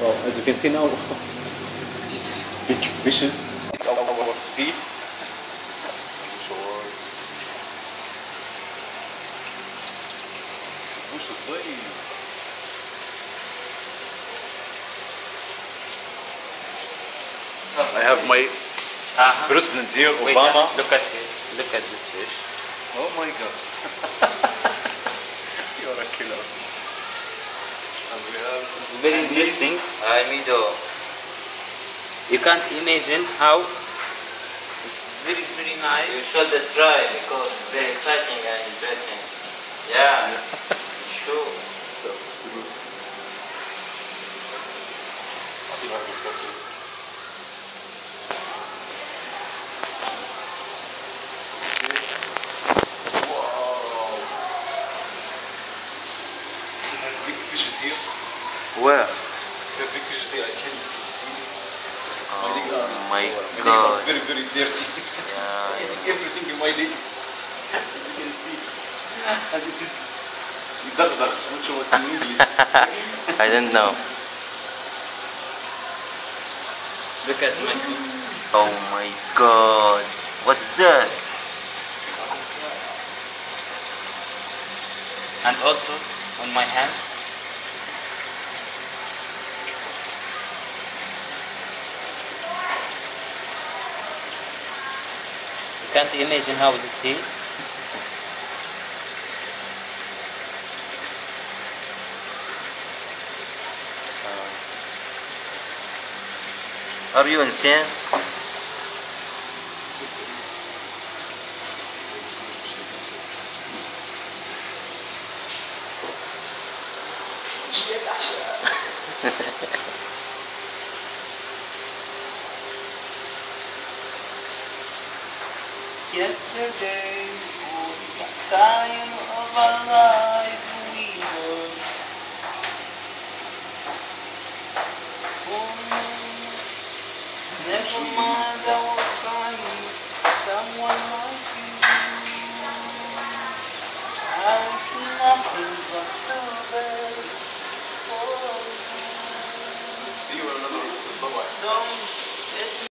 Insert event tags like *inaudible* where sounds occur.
Well, as you can see now, *laughs* these big fishes our feet. Enjoy. We should play. I have my uh -huh. president here, Obama. Look at it. Look at this fish. Oh my God. *laughs* You're a killer. It's very interesting. Amido. You can't imagine how it's very very nice. You should try because it's very exciting and interesting. Yeah, sure. I think I Big fishes here. Where? Have big fishes here. I can't see. see. Oh legs are- my my legs are god. very, very dirty. *laughs* Yeah. Eating everything in my legs. As *laughs* you can see. And it is dagdag. I'm not sure what's in English. *laughs* I don't know. Look at my feet. Oh my god. What's this? And also on my hand. You can't imagine how is it here. Uh, are you insane? *laughs* Yesterday was the time of our life we were. Oh, Never mind, I will find someone like you. I'm nothing but the best for you. See you in another episode. Bye